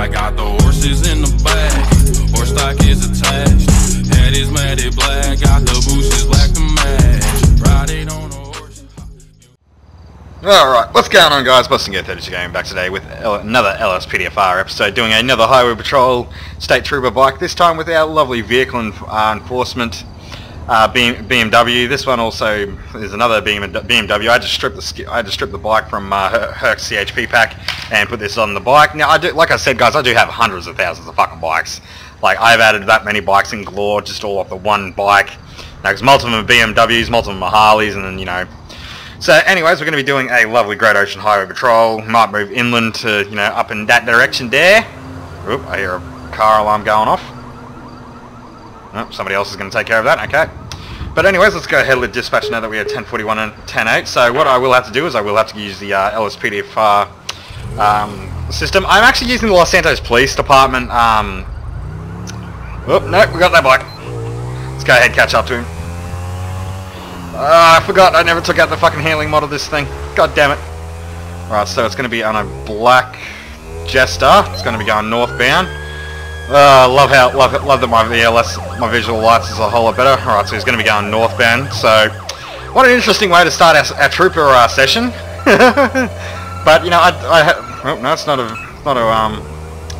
I got the horses in the back. Horse stock is attached. Head is matted black. Got the bushes black to match. Riding on a horse. Alright, what's going on guys? Boston Gear 32 Gaming back today with another LSPDFR episode doing another Highway Patrol State Trooper bike, this time with our lovely vehicle uh, enforcement uh, BMW. This one also is another BMW. I just stripped the I just stripped the bike from uh, Herc's CHP pack and put this on the bike. Now I do, like I said guys, I do have hundreds of thousands of fucking bikes. Like I've added that many bikes in Glore just all off the one bike. Now because most of them are BMWs, multiple of them are Harleys, and then you know so anyways, we're going to be doing a lovely Great Ocean Highway Patrol. Might move inland to, you know, up in that direction there. Oop, I hear a car alarm going off. Oh, somebody else is going to take care of that, okay. But anyways, let's go ahead with dispatch now that we are 1041 and 108. So what I will have to do is I will have to use the uh, LSPDFR um, system. I'm actually using the Los Santos Police Department. Um, oh, no, we got that bike. Let's go ahead and catch up to him. Uh, I forgot I never took out the fucking handling mod of this thing. God damn it. Right, so it's going to be on a black Jester. It's going to be going northbound. Uh, love how love love that my VLS my visual lights is a whole lot better. Alright, so he's going to be going northbound. So, what an interesting way to start our, our trooper uh, session. but you know, I, I oh no, it's not a not a um,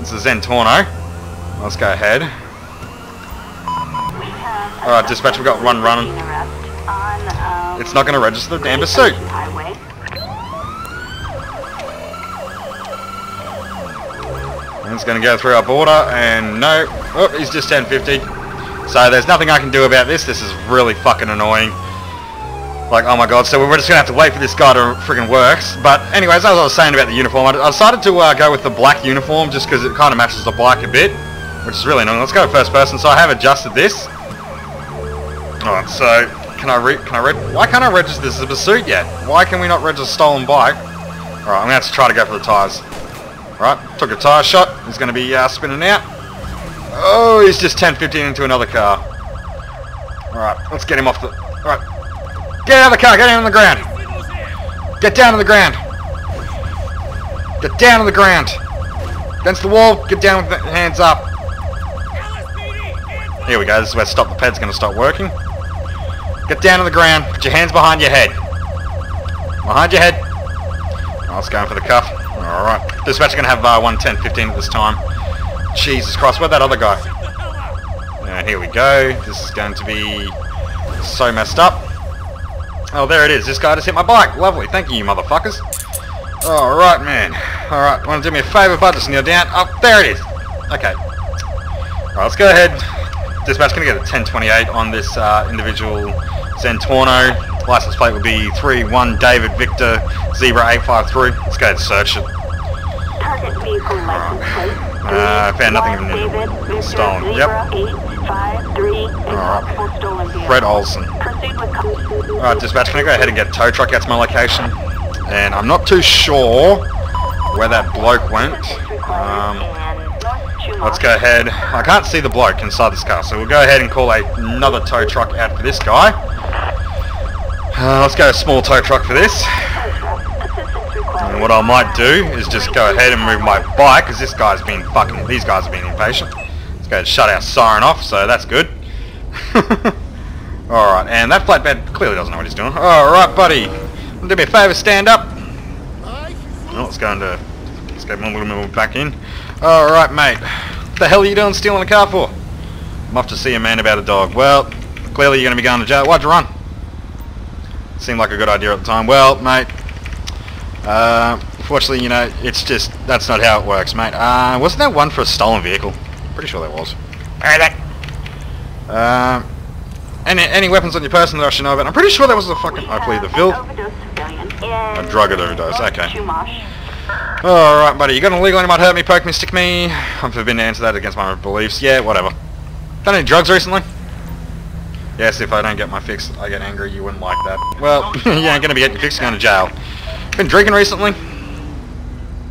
it's a Zentorno. Let's go ahead. Alright, dispatch, we've got one running. It's not going to register the damn pursuit. It's going to go through our border, and no, oh, he's just 1050. So there's nothing I can do about this. This is really fucking annoying. Like, oh my god, so we're just going to have to wait for this guy to friggin' works. But anyways, as I was saying about the uniform, I decided to uh, go with the black uniform just because it kind of matches the bike a bit, which is really annoying. Let's go first person. So I have adjusted this. Alright, so can I re can I re why can't I register this as a pursuit yet? Why can we not register stolen bike? Alright, I'm gonna have to try to go for the tyres. Alright, took a tyre shot. He's gonna be uh, spinning out. Oh, he's just 10 15 into another car. Alright, let's get him off the Alright. Get out of the car, get down on the ground. Get down on the ground. Get down on the ground. Against the wall, get down with the hands up. Here we go, this is where stop the ped's gonna start working. Get down on the ground. Put your hands behind your head. Behind your head. I was going for the cuff. Alright. Dispatch is going to have uh, 110, 15 at this time. Jesus Christ, where'd that other guy? Here we go. This is going to be so messed up. Oh, there it is. This guy just hit my bike. Lovely. Thank you, you motherfuckers. Alright, man. Alright, want to do me a favour, bud? Just kneel down. Oh, there it is. Okay. Alright, let's go ahead. Dispatch is going to get a 1028 on this uh, individual Zentorno. License plate would be 31 David Victor Zebra 853. Let's go ahead and search it. Uh, found nothing even David stolen. Yep. 853 Alright. Fred Olson. Alright, dispatch, can I go ahead and get a tow truck? That's my location. And I'm not too sure where that bloke went. Um, let's go ahead. I can't see the bloke inside this car, so we'll go ahead and call another tow truck out for this guy. Uh, let's go a small tow truck for this. And what I might do is just go ahead and move my bike, because this guy's been fucking, these guys have been impatient. Let's go ahead and shut our siren off, so that's good. Alright, and that flatbed clearly doesn't know what he's doing. Alright, buddy. Do me a favour, stand up. Oh, let's go into, uh, let's get one little move back in. Alright, mate. What the hell are you doing stealing a car for? I'm off to see a man about a dog. Well, clearly you're going to be going to jail. Why'd you run? Seemed like a good idea at the time. Well, mate, uh, fortunately, you know, it's just, that's not how it works, mate. Uh, wasn't there one for a stolen vehicle? Pretty sure there was. Alright, Um, any, any weapons on your person that I should know about? I'm pretty sure that was a fucking, I plead the filth. A drug overdose, okay. Alright, buddy, you got an illegal, you might hurt me, poke me, stick me. I'm forbidden to answer that against my beliefs. Yeah, whatever. Done any drugs recently? Yes, if I don't get my fix, I get angry. You wouldn't like that. Well, you ain't gonna be getting fixed, fix, going to jail. Been drinking recently?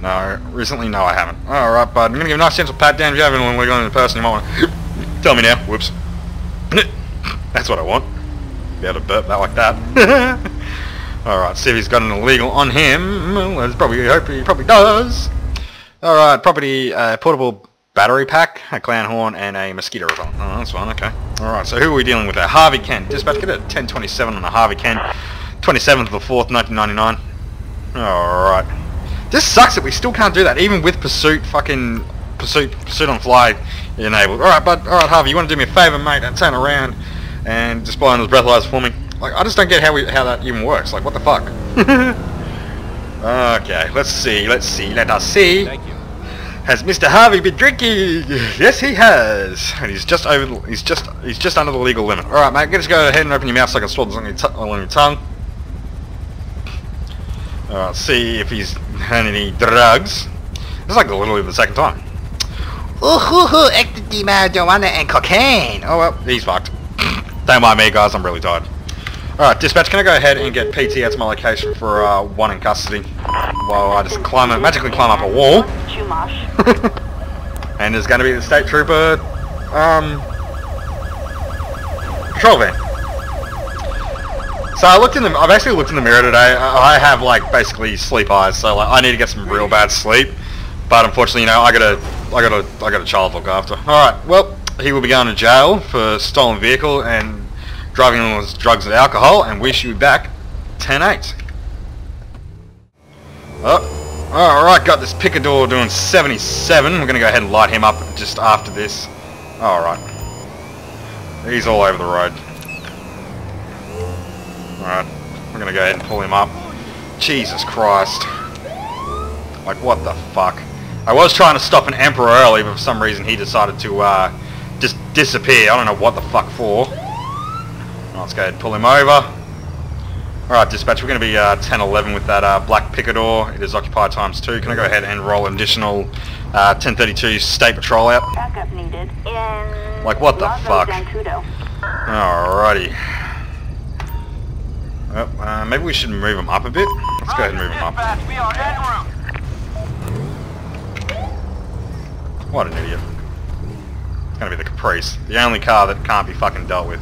No, recently, no, I haven't. Alright, bud. I'm gonna give a nice gentle pat down if you haven't illegal in the person you might want. Tell me now. Whoops. That's what I want. Be able to burp that like that. Alright, see if he's got an illegal on him. Probably, hope he probably does. Alright, property, uh, portable battery pack, a clown horn, and a mosquito repellent. Oh, that's fine, okay. Alright, so who are we dealing with there? Harvey Kent. Dispatch, get a 1027 on a Harvey Kent. 27th of the 4th, 1999. Alright. This sucks that we still can't do that, even with pursuit fucking... Pursuit, pursuit on fly enabled. Alright, but, alright Harvey, you want to do me a favour, mate, and turn around and display on those breathalyzer for me? Like, I just don't get how we, how that even works. Like, what the fuck? okay, let's see, let's see, let us see. Thank you. Has Mr. Harvey been drinking? Yes, he has. And he's just over. He's just. He's just under the legal limit. All right, mate. Just go ahead and open your mouth so I can swallow this on your, on your tongue. Right. See if he's had any drugs. It's like literally the second time. Ooh, hoo, hoo, ecstasy, marijuana, and cocaine. Oh well, he's fucked. Don't mind me, guys. I'm really tired. All right, dispatch. Can I go ahead and get PT out to my location for uh, one in custody? While I just climb, magically climb up a wall. And there's going to be the state trooper um, patrol van. So I looked in the. I've actually looked in the mirror today. I I have like basically sleep eyes, so like I need to get some real bad sleep. But unfortunately, you know, I got a, I got a, I got a child to look after. All right. Well, he will be going to jail for stolen vehicle and driving on drugs and alcohol, and should be back 10-8. Oh, alright, got this picador doing 77. We're going to go ahead and light him up just after this. Alright. He's all over the road. Alright, we're going to go ahead and pull him up. Jesus Christ. Like, what the fuck? I was trying to stop an Emperor early, but for some reason he decided to, uh, just disappear. I don't know what the fuck for. Let's go ahead and pull him over. Alright, dispatch, we're going to be uh, 10-11 with that uh, black picador. It is occupied times 2. Can I go ahead and roll an additional uh, 1032 state patrol out? Backup needed in Like, what the Lago fuck? Zancudo. Alrighty. Uh, maybe we should move them up a bit. Let's go ahead and move them up. We are en route. What an idiot. It's going to be the Caprice. The only car that can't be fucking dealt with.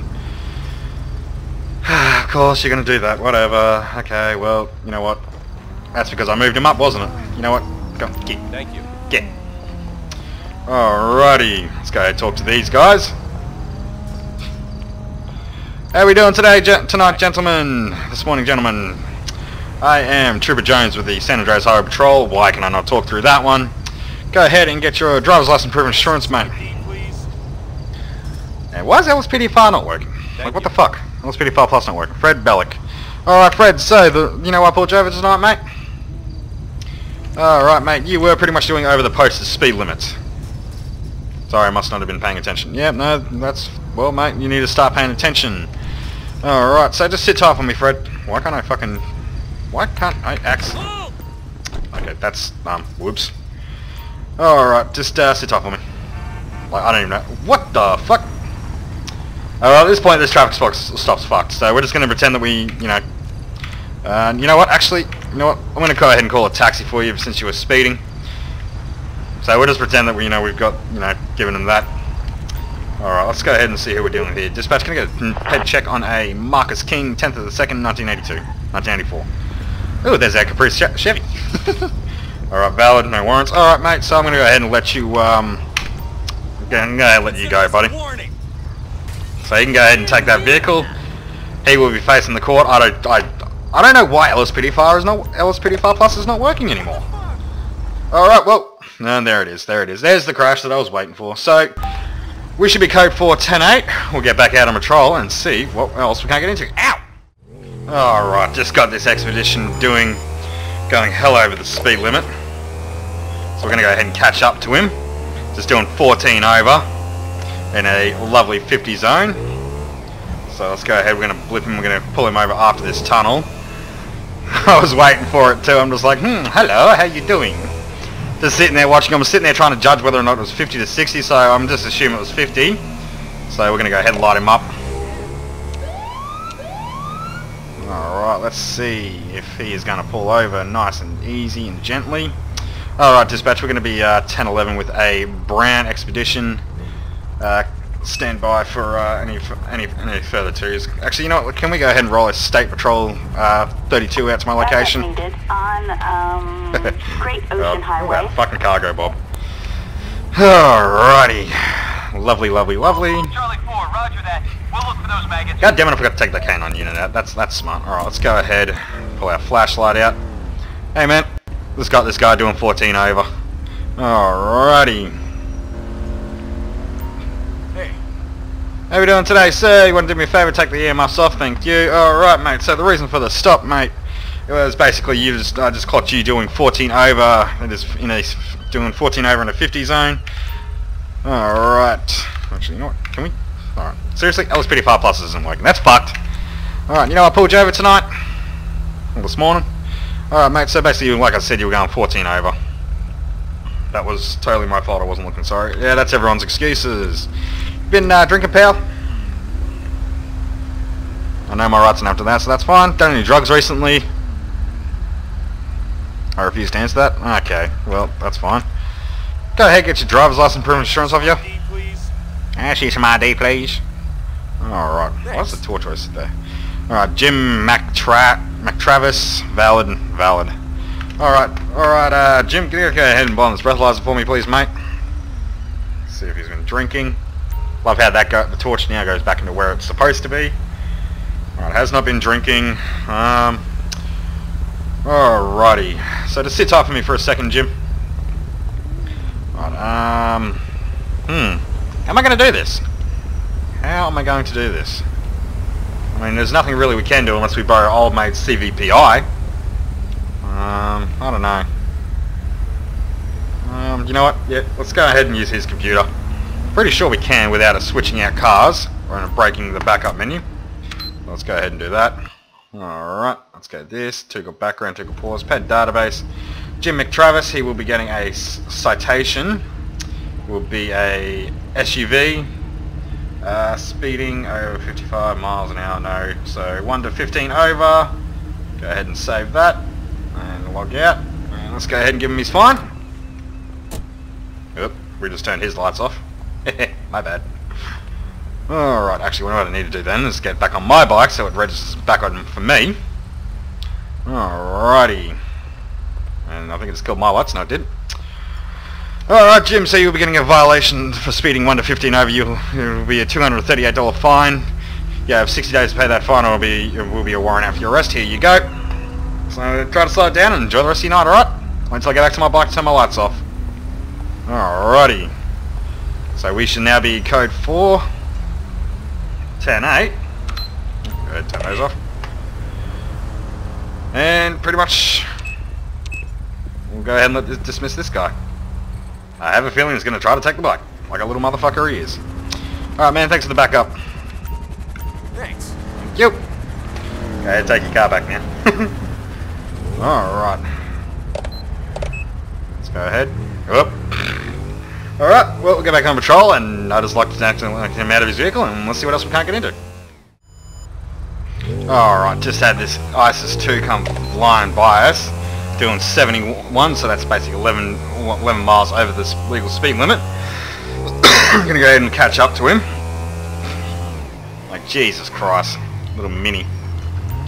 of course, you're going to do that. Whatever. Okay, well, you know what? That's because I moved him up, wasn't it? You know what? Go, get. Thank you. Get. Alrighty, let's go ahead and talk to these guys. How are we doing today, gen- tonight, gentlemen? This morning, gentlemen. I am Trooper Jones with the San Andreas Highway Patrol. Why can I not talk through that one? Go ahead and get your driver's license proof of insurance, mate. And why is LSPD5 not working? like, what the fuck? LSPD5 Plus not working. Fred Bellick. Alright, Fred, so, the, you know why I pulled you over tonight, mate? Alright, mate, you were pretty much doing over the posted speed limits. Sorry, I must not have been paying attention. Yep, no, that's... Well, mate, you need to start paying attention. Alright, so just sit tight for me, Fred. Why can't I fucking... Why can't I ax... Okay, that's... Um, whoops. Alright, just uh, sit tight for me. Like, I don't even know. What the fuck? Oh, well, at this point, this traffic stop stop's fucked. So we're just going to pretend that we, you know... Uh, you know what? Actually, you know what? I'm going to go ahead and call a taxi for you since you were speeding. So we'll just pretend that we, you know, we've got, you know, given them that. Alright, let's go ahead and see who we're dealing with here. Dispatch, can I get a head check on a Marcus King, 10th of the 2nd, 1982. 1984. Ooh, there's our Caprice Chevy. Alright, valid, no warrants. Alright, mate, so I'm going to go ahead and let you, um... I'm going to let you go, buddy. So you can go ahead and take that vehicle. He will be facing the court. I don't, I, I don't know why LSPD5 is not, LSPD5 Plus is not working anymore. Alright, well, and there it is, there it is. There's the crash that I was waiting for. So, we should be code 410-8. We'll get back out on patrol and see what else we can get into. Ow! Alright, just got this expedition doing, going hell over the speed limit. So we're going to go ahead and catch up to him. Just doing 14 over in a lovely 50 zone. So let's go ahead, we're going to blip him, we're going to pull him over after this tunnel. I was waiting for it too, I'm just like, hmm, hello, how you doing? Just sitting there watching, I'm sitting there trying to judge whether or not it was 50 to 60, so I'm just assuming it was 50. So we're going to go ahead and light him up. Alright, let's see if he is going to pull over nice and easy and gently. Alright, dispatch, we're going to be uh, 10-11 with a Brown Expedition. Uh, stand by for uh, any, any any further twos. Actually, you know what, can we go ahead and roll a State Patrol uh, 32 out to my location? needed on on um, Great Oh, Ocean Highway. That fucking cargo, Bob. Alrighty. Lovely, lovely, lovely. Charlie 4, roger that. We'll look for those maggots. God damn it, I forgot to take the canine unit out. That's that's smart. Alright, let's go ahead. Pull our flashlight out. Hey man, let's got this guy doing 14 over. Alrighty. Hey, How we doing today, sir? You want to do me a favour, take the earmuffs off? Thank you. Alright, mate. So the reason for the stop, mate, it was basically you just, I just caught you doing 14 over, it is in a, doing 14 over in a 50 zone. Alright. Actually, you know what? Can we? Alright. Seriously? LSPD5 Plus isn't working. That's fucked. Alright, you know I pulled you over tonight? This morning? Alright, mate. So basically, like I said, you were going 14 over. That was totally my fault. I wasn't looking sorry. Yeah, that's everyone's excuses. Been uh, drinking, pal? I know my rights and after that, so that's fine. Done any drugs recently? I refuse to answer that. Okay, well, that's fine. Go ahead, get your driver's license, proof of insurance off you. Actually, some ID, please. Alright, what's the torch race today? Alright, Jim McTra McTravis, valid, valid. Alright, alright, uh, Jim, can you go ahead and on this breathalyzer for me, please, mate? See if he's been drinking. Love how that go, the torch now goes back into where it's supposed to be. Alright, has not been drinking. Um, alrighty. So just sit tight for me for a second, Jim. Right, um, hmm. How am I going to do this? How am I going to do this? I mean, there's nothing really we can do unless we borrow old mate's CVPI. Um, I don't know. Um, you know what? Yeah, let's go ahead and use his computer. Pretty sure we can without us switching our cars or breaking the backup menu. Let's go ahead and do that. Alright, let's go this. Toggle background, toggle pause, pad database. Jim McTravis, he will be getting a citation. Will be a SUV. Uh, speeding over 55 miles an hour, no. So 1 to 15 over. Go ahead and save that. And log out. And let's go ahead and give him his fine. Oop, we just turned his lights off. My bad. Alright, actually what I need to do then is get back on my bike so it registers back on for me. Alrighty. And I think it just killed my lights, no it did. Alright Jim, so you'll be getting a violation for speeding 1 to 15 over you. It will be a $238 fine. You have 60 days to pay that fine or it will be, it will be a warrant after your arrest. Here you go. So try to slow it down and enjoy the rest of your night, alright? Until I get back to my bike turn my lights off. Alrighty. So we should now be code 4. 10 8. Go turn those off. And pretty much we'll go ahead and let this, dismiss this guy. I have a feeling he's going to try to take the bike, like a little motherfucker he is. Alright man, thanks for the backup. Thanks. Thank you. Go ahead, take your car back now. Alright. Let's go ahead. Up. Alright, well, we'll get back on patrol, and I just like to accidentally him out of his vehicle, and let's see what else we can't get into. Alright, just had this ISIS 2 come flying by us, doing 71, so that's basically 11, 11 miles over the legal speed limit. I'm gonna go ahead and catch up to him. Like, Jesus Christ, little mini.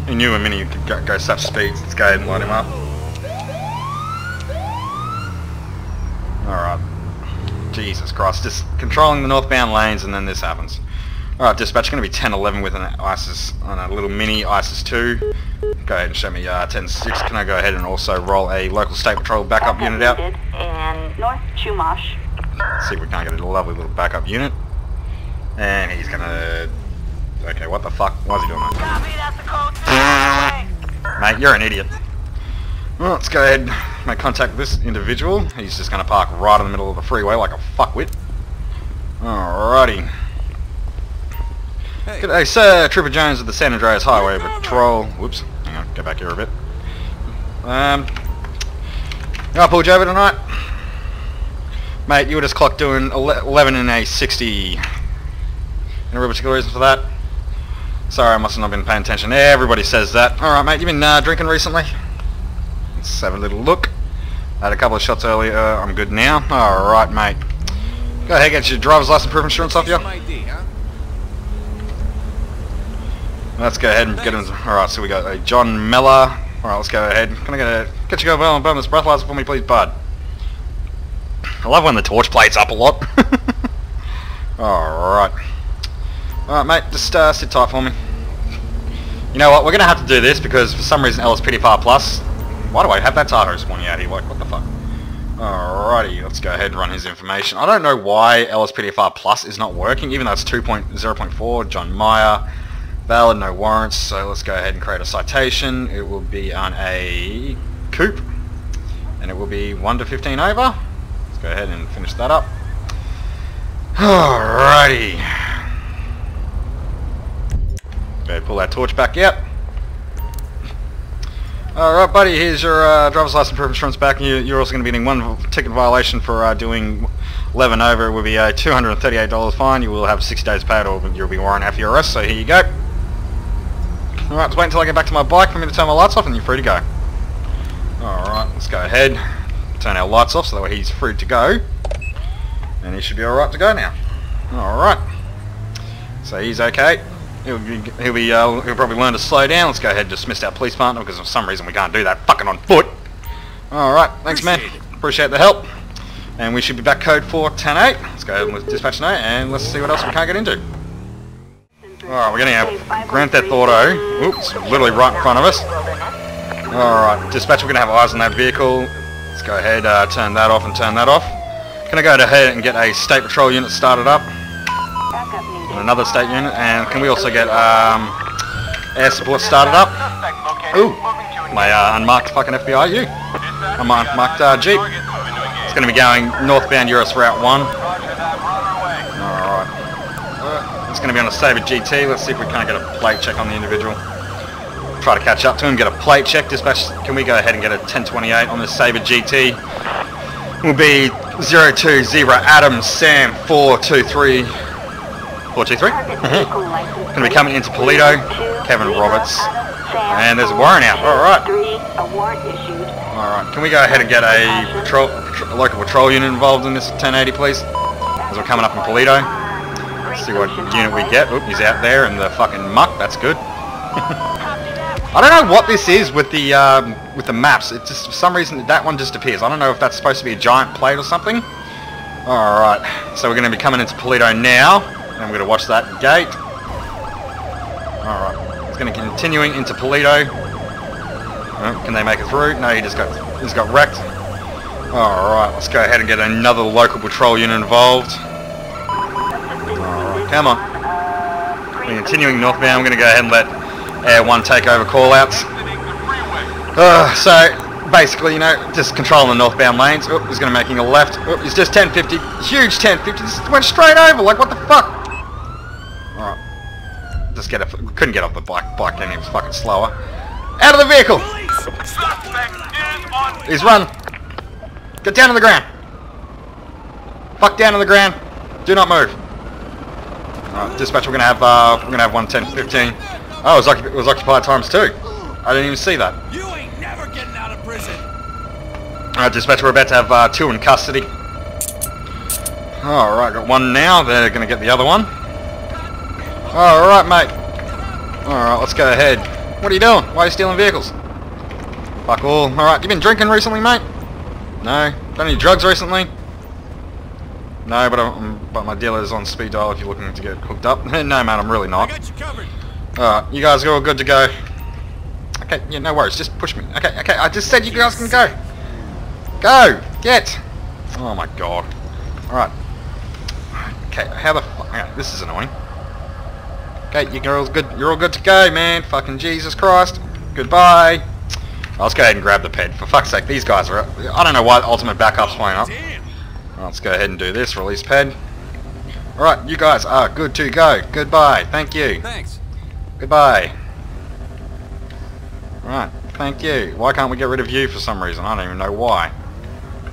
He knew a mini could go, go such speeds, let's go ahead and light him up. Alright. Jesus Christ, just controlling the northbound lanes and then this happens. Alright, dispatch, going to be 1011 with an ISIS, on a little mini ISIS 2. Go ahead and show me uh, 106. Can I go ahead and also roll a local state patrol backup unit out? In North Chumash. See if we can't get a lovely little backup unit. And he's going to... Okay, what the fuck? Why is he doing that? Copy, that's the code. Mate, you're an idiot. Well, let's go ahead and make contact with this individual. He's just going to park right in the middle of the freeway like a fuckwit. Alrighty. Hey. G'day, sir. Trooper Jones of the San Andreas Highway Patrol. Whoops. Hang on, go back here a bit. Um, I pulled you over tonight. Mate, you were just clocked doing 11 and a 60. Any real particular reason for that? Sorry, I must have not been paying attention. Everybody says that. Alright, mate, you been uh, drinking recently? Let's have a little look. Had a couple of shots earlier. I'm good now. Alright, mate. Go ahead, get your driver's license proof insurance off you. Let's go ahead and get him. Alright, so we got a John Meller, Alright, let's go ahead. Can I get a... Get you go well and burn this breathalyzer for me, please, bud? I love when the torch plates up a lot. Alright. Alright, mate, just uh, sit tight for me. You know what, we're going to have to do this because for some reason LSPDFR Plus... Why do I have that Tahoe spawning out here? Like, what the fuck? Alrighty, let's go ahead and run his information. I don't know why LSPDFR Plus is not working, even though it's 2.0.4, John Meyer, valid, no warrants, so let's go ahead and create a citation. It will be on a coupe, and it will be 1 to 15 over. Let's go ahead and finish that up. Alrighty. Go pull that torch back out. Alright buddy, here's your uh, driver's license proof insurance back and you, you're also going to be getting one ticket violation for uh, doing 11 over. It will be a $238 fine. You will have 60 days paid or you'll be warrant after your arrest, so here you go. Alright, just wait until I get back to my bike for me to turn my lights off and you're free to go. Alright, let's go ahead, turn our lights off so that way he's free to go. And he should be alright to go now. Alright. So he's okay. He'll he'll, be uh, he'll probably learn to slow down. Let's go ahead and dismiss our police partner because for some reason we can't do that fucking on foot. Alright, thanks man. Appreciate the help. And we should be back code 4108. Let's go ahead with dispatch note and let's see what else we can't get into. Alright, we're getting our Grand Theft Auto. Oops, literally right in front of us. Alright, dispatch, we're going to have eyes on that vehicle. Let's go ahead, uh, turn that off and turn that off. Can I go ahead and get a state patrol unit started up? Another state unit, and can we also get um, air support started up? Ooh, my uh, unmarked fucking FBI U. Unmarked uh, Jeep. It's going to be going northbound US Route 1. Alright. It's going to be on a Sabre GT. Let's see if we can't get a plate check on the individual. Try to catch up to him, get a plate check. Dispatch, can we go ahead and get a 1028 on the Sabre GT? Will be 020 Adam Sam 423. 423? Going to be coming into Paleto. Kevin Roberts. And there's a warrant out. Alright. Alright. Can we go ahead and get a, patrol, a local patrol unit involved in this 1080 please? As we're coming up in Paleto. Let's see what unit we get. Oop, he's out there in the fucking muck. That's good. I don't know what this is with the um, with the maps. It just for some reason that one just appears. I don't know if that's supposed to be a giant plate or something. All right, so we're going to be coming into Paleto now, and we're going to watch that gate. All right, it's going to continuing into Paleto. Oh, can they make it through? No, he just got he's got wrecked. All right, let's go ahead and get another local patrol unit involved. All right, come on. We're continuing northbound. I'm going to go ahead and let Air 1 take over callouts. Uh, so, basically, you know, just controlling the northbound lanes. Oh, he's going to making a left. Oh, he's just 1050. Huge 1050. Just went straight over. Like, what the fuck? Just get. Couldn't get off the bike. Bike then he was fucking slower. Out of the vehicle! He's run. Get down on the ground. Fuck down on the ground. Do not move. Alright, dispatch, we're gonna have uh, we're gonna have one ten fifteen. Oh, it was, it was occupied times two. I didn't even see that. You ain't never getting out of prison. Alright, dispatch, we're about to have uh, two in custody. Alright, got one now. They're going to get the other one. Alright, mate. Alright, let's go ahead. What are you doing? Why are you stealing vehicles? Fuck all. Alright, you been drinking recently, mate? No? Done any drugs recently? No, but I'm, but my dealer's on speed dial if you're looking to get hooked up. no, man, I'm really I not. got you covered. Alright, you guys are all good to go. Okay, yeah, no worries, just push me. Okay, okay, I just said you guys can go. Go! Get! Oh my god. Alright. Okay, how the fuck... Okay, this is annoying. Okay, you girls good, you're all good to go, man. Fucking Jesus Christ. Goodbye. Let's go ahead and grab the ped. For fuck's sake, these guys are... I don't know why ultimate backup's playing up. Well, let's go ahead and do this. Release ped. Alright, you guys are good to go. Goodbye. Thank you. Thanks. Goodbye. Alright, thank you. Why can't we get rid of you for some reason? I don't even know why.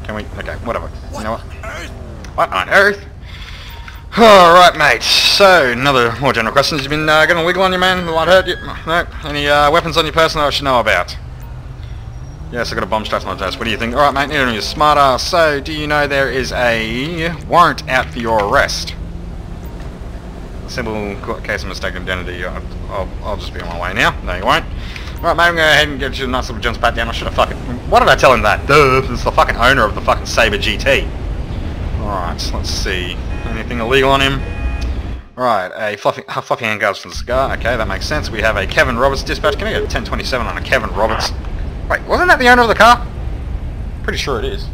Can we? Okay, whatever. You know what? Earth. What on earth? Alright, mate. So, another more general questions. You been uh, getting a wiggle on you, man? What hurt you? No? Any uh, weapons on your person that I should know about? Yes, I got a bomb strapped to my desk. What do you think? Alright, mate, you're a smart ass. So, do you know there is a warrant out for your arrest? Simple case of mistaken identity. I'll, I'll, I'll just be on my way now. No, you won't. Alright, mate, I'm going to go ahead and get you a nice little jumps back down. I should have fucking... Why did I tell him that? Duh, it's the fucking owner of the fucking Sabre GT. Alright, let's see. Anything illegal on him? Right, a fluffy, uh, fluffy handguards the cigar. Okay, that makes sense. We have a Kevin Roberts dispatch. Can I get a 1027 on a Kevin Roberts? Wait, wasn't that the owner of the car? Pretty sure it is.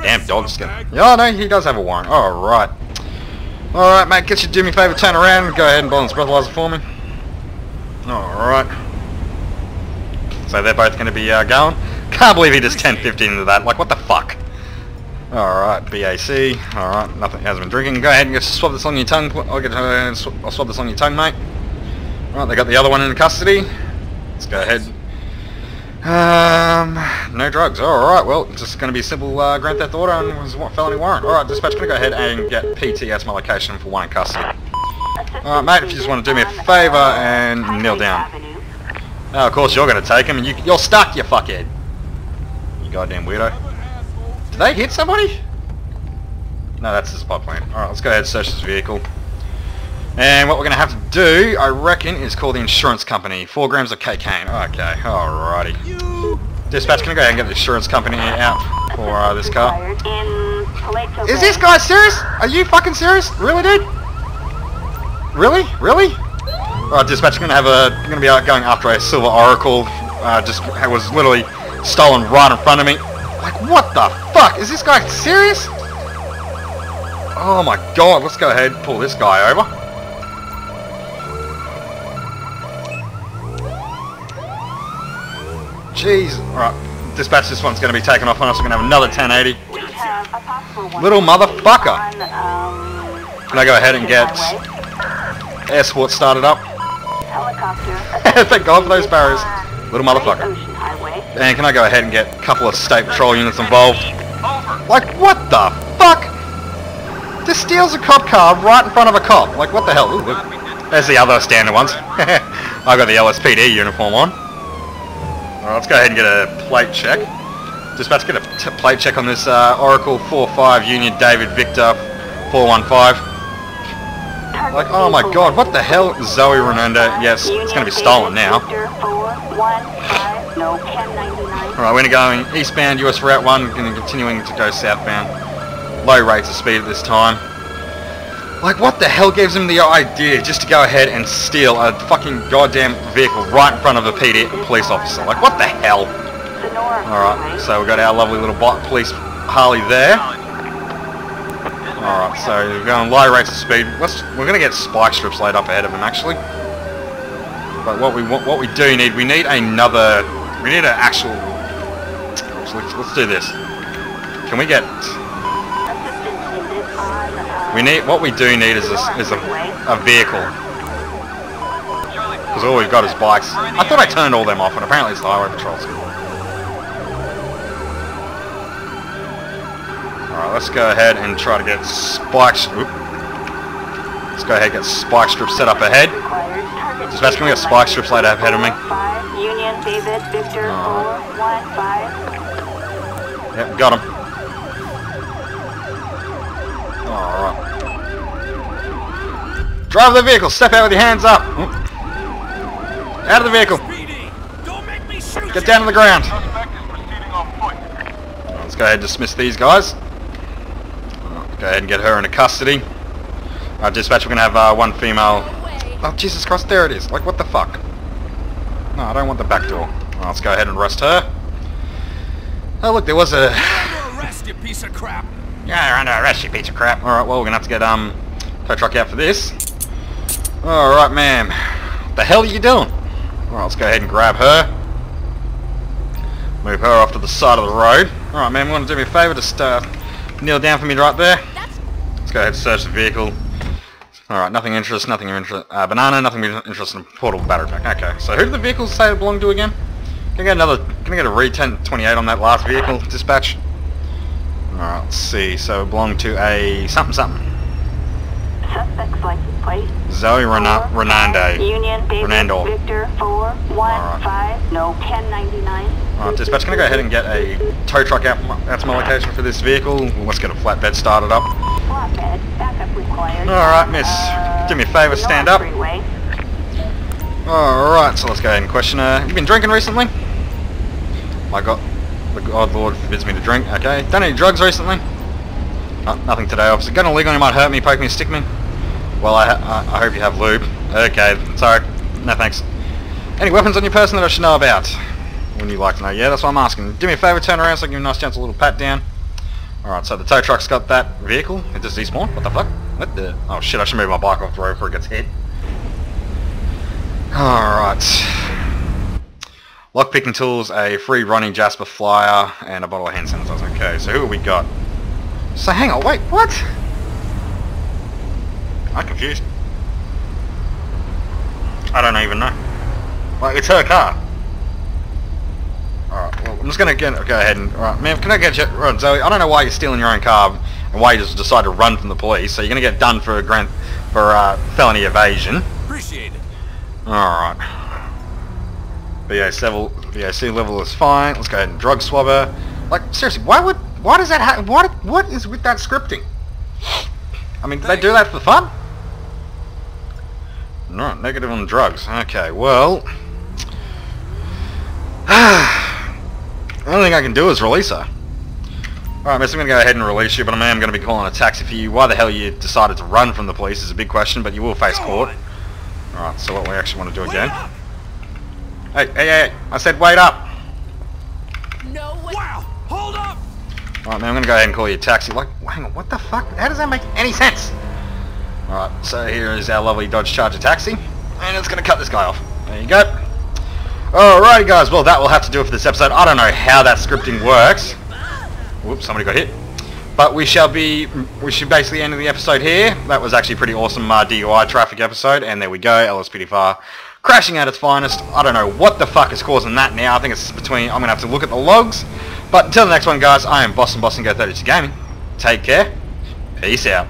Damn dog skin. Yeah, no, he does have a warrant. Alright. Alright, mate, get you do me a favour, turn around and go ahead and blow this breathalyzer for me. Alright. So they're both going to be uh, going. Can't believe he just 10-15 into that. Like, what the fuck? Alright, BAC. Alright, nothing hasn't been drinking. Go ahead and just swab this on your tongue. I'll, get, uh, sw I'll swab this on your tongue, mate. Alright, they got the other one in custody. Let's go ahead. Um, no drugs. Alright, well, it's just going to be simple uh, Grand Theft Auto and was what felony warrant. Alright, dispatch, going to go ahead and get PT as my location for one in custody. Alright, mate, if you just want to do me a favour and kneel down. Oh, of course you're going to take him and you, you're stuck, you fuckhead. You goddamn weirdo. Did they hit somebody? No, that's the spot point. Alright, let's go ahead and search this vehicle. And what we're going to have to do, I reckon, is call the insurance company. Four grams of cocaine. Okay, alrighty. Dispatch, can I go ahead and get the insurance company out for uh, this car? Is this guy serious? Are you fucking serious? Really, dude? Really? Really? Alright, dispatch, I'm gonna have a, I'm gonna be out going after a silver oracle. Uh, just it was literally stolen right in front of me. Like, what the fuck? Is this guy serious? Oh my god, let's go ahead and pull this guy over. Jeez. Alright, dispatch, this one's gonna be taken off on us. We're gonna have another 1080. Little motherfucker. Can I go ahead and get support started up? Thank God for those barriers. Little motherfucker. And can I go ahead and get a couple of state patrol units involved? Like, what the fuck? Just steals a cop car right in front of a cop. Like, what the hell? Ooh. There's the other standard ones. I got the LSPD uniform on. Alright, let's go ahead and get a plate check. Just about to get a plate check on this uh, Oracle 45 Union David Victor 415. Like, oh my god, what the hell? Zoe Renanda. Yes, it's going to be stolen now. Alright, we're going eastbound US Route 1, going to continuing to go southbound. Low rates of speed at this time. Like, what the hell gives him the idea just to go ahead and steal a fucking goddamn vehicle right in front of a PD police officer? Like, what the hell? Alright, so we've got our lovely little bot police Harley there. Alright, so we're going low rates of speed. Let's, we're going to get spike strips laid up ahead of him, actually. But what we what we do need, we need another, we need an actual. Let's, let's do this. Can we get? We need what we do need is a, is a, a vehicle. Because all we've got is bikes. I thought I turned all them off, and apparently it's the highway patrols. Alright, let's go ahead and try to get spikes. Let's go ahead and get spike strips set up ahead. Dispatch, can we get spike strips laid up ahead of me? David Victor Uh. 415. Yep, got him. Alright. Drive the vehicle, step out with your hands up. Out of the vehicle. Get down to the ground. Let's go ahead and dismiss these guys. Go ahead and get her into custody. Uh, dispatch, we're going to have uh, one female... Oh, Jesus Christ, there it is. Like, what the fuck? No, I don't want the back door. Well, let's go ahead and arrest her. Oh, look, there was a... Under arrest, you piece of crap. Yeah, you're under arrest, you piece of crap. Alright, well, we're going to have to get, um, tow truck out for this. Alright, ma'am. What the hell are you doing? Alright, let's go ahead and grab her. Move her off to the side of the road. Alright, ma'am, you want to do me a favour? Just, uh, kneel down for me right there. Let's go ahead and search the vehicle. Alright, nothing interest, nothing of interest. Uh, banana, nothing of interest in portable battery pack. Okay, so who did the vehicle say it belonged to again? Can I get another, can I get a re 1028 on that last vehicle dispatch? Alright, let's see. So it belonged to a something something. Suspect's license plate. Zoe Rena- Renande. Union David Renando. Victor 415. No 1099. Alright, dispatch, can I go ahead and get a tow truck out, out to my location for this vehicle? Let's get a flatbed started up. Flatbed. Backup required. All right, miss. Uh, Do me a favour, stand up. Alright, so let's go ahead and question her. You been drinking recently? My god, the God Lord forbids me to drink. Okay. Done any drugs recently? Oh, nothing today, officer. Got a illegal, you might hurt me, poke me, stick me? Well, I, I, I hope you have lube. Okay, sorry. No thanks. Any weapons on your person that I should know about? Wouldn't you like to know? Yeah, that's what I'm asking. Do me a favour, turn around so I can give you a nice chance a little pat down. Alright, so the tow truck's got that vehicle. It just despawned. What the fuck? What the? Oh shit, I should move my bike off the road before it gets hit. Alright. Lockpicking tools, a free running Jasper flyer, and a bottle of hand sanitizer. Okay, so who have we got? So hang on, wait, what? I'm confused. I don't even know. Like, it's her car. Alright, well, I'm just gonna get, go ahead and, alright, ma'am, can I get you, right, oh, Zoe, I don't know why you're stealing your own car and why you just decide to run from the police, so you're gonna get done for a grand, for, uh, felony evasion. Appreciate it. Alright. BAC level, BAC level is fine, let's go ahead and drug swab her. Like, seriously, why would, why does that happen, what, what is with that scripting? I mean, do they do that for fun? No, negative on drugs. Okay, well... the only thing I can do is release her. Alright, miss, I'm going to go ahead and release you, but I am going to be calling a taxi for you. Why the hell you decided to run from the police is a big question, but you will face court. Alright, so what we actually want to do Wait again... up. Hey, hey, hey, I said wait up! No way. Wow. Hold up. Alright, man, I'm going to go ahead and call you a taxi. Like, hang on, what the fuck? How does that make any sense? Alright, so here is our lovely Dodge Charger taxi. And it's going to cut this guy off. There you go. Alrighty, guys. Well, that will have to do it for this episode. I don't know how that scripting works. Whoops, somebody got hit. But we shall be, we should basically end the episode here. That was actually a pretty awesome uh, DUI traffic episode. And there we go, LSPD crashing at its finest. I don't know what the fuck is causing that now. I think it's between, I'm going to have to look at the logs. But until the next one, guys, I am Boston Boston Go 32 Gaming. Take care. Peace out.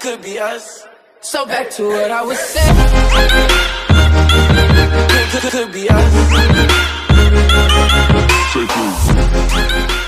Could be us. So back to what I was saying. Could, could, could be us. Take